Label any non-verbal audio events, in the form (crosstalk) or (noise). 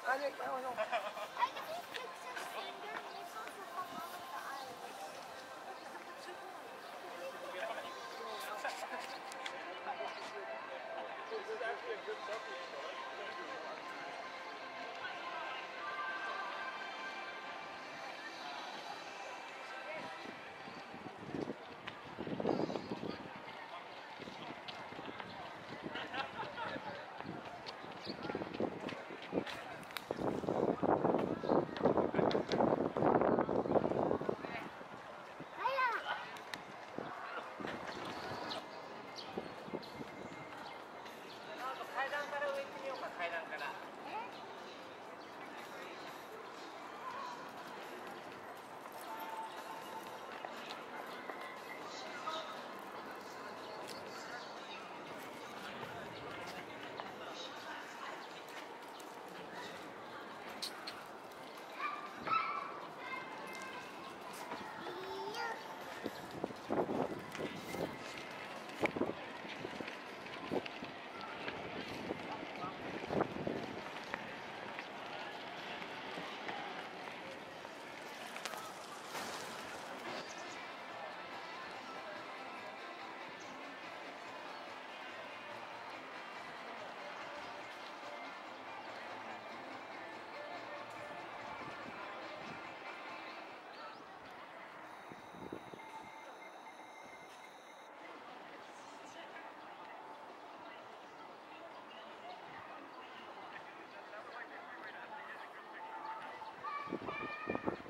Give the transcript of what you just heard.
(laughs) This is actually a good supplement. すみません。